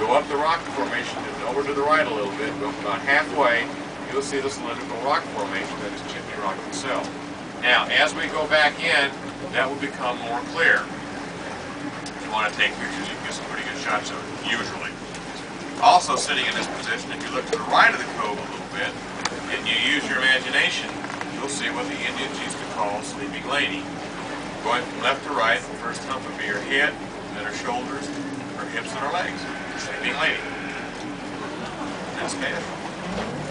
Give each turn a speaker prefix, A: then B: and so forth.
A: go up the rock formation and over to the right a little bit, go about halfway, you'll see the cylindrical rock formation that is Chimney Rock itself. Now, as we go back in, that will become more clear. If you want to take pictures, you can get some pretty good shots of it, usually. Also sitting in this position, if you look to the right of the cove a little bit, and you use your imagination, you'll see what the Indians used to call Sleeping Lady. Going from left to right, the first hump would be her head, then her shoulders, hips, and her legs. Sleeping Lady. That's bad.